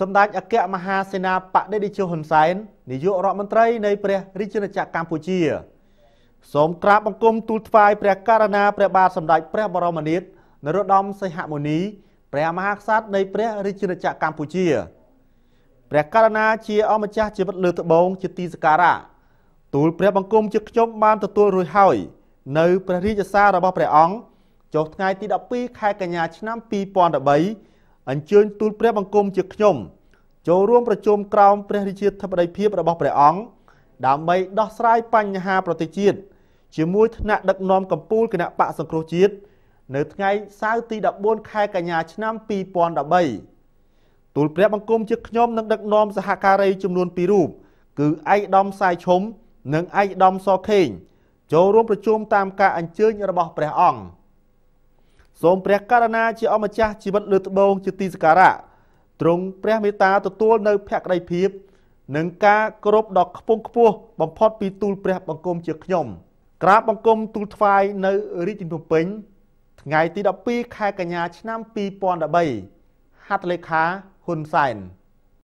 សម្ដេចអគ្គមហាសេនាបតីតេជោហ៊ុនសែននាយករដ្ឋមន្ត្រីនៃព្រះរាជាណាចក្រកម្ពុជាសូមក្រាបបង្គំទូលថ្វាយព្រះករណាព្រះបាទសម្ដេចព្រះបរមនាថនរោត្តមសីហមុនីព្រះមហាក្សត្រនៃព្រះរាជាណាចក្រកម្ពុជាព្រះករណាជាអម្ចាស់ជីវិតលើត្បូងជាទីសក្ការៈទូលព្រះបង្គំជាខ្ញុំបានទទួលរួចហើយនៅព្រះរាជសាររបស់ព្រះអង្គចុះថ្ងៃទី12ខែកញ្ញាឆ្នាំ2013 អញ្ជើញទូលព្រះបង្គំជាខ្ញុំចូលរួមប្រជុំក្រោមព្រះរាជាធិបតីភាពរបស់ព្រះអង្គដើម្បីដោះស្រាយបញ្ហាប្រទេសជាតិជាមួយថ្នាក់ដឹកនាំកម្ពុជាគណៈបកសង្គ្រោះជាតិនៅថ្ងៃសៅរ៍ទី14ខែកញ្ញាឆ្នាំ2013ទូលព្រះបង្គំជាខ្ញុំនឹងដឹកនាំសហការីចំនួន2រូបគឺឯកឧត្តមសាយឈុំនិងឯកឧត្តមសខេងចូលរួមប្រជុំតាមការអញ្ជើញរបស់ព្រះអង្គ សូមព្រះករុណាជាអម្ចាស់ជីវិតលើត្បូងជាទីសក្ការៈទ្រង់ព្រះមេត្តាទទួលនៅភក្តីភាពនិងការគោរពដ៏ខ្ពង់ខ្ពស់បំផុតពីទូលព្រះបង្គំជាខ្ញុំក្រាបបង្គំទូលថ្វាយនៅរាជធានីភ្នំពេញថ្ងៃទី12ខែកញ្ញាឆ្នាំ2013ហត្ថលេខាហ៊ុនសែន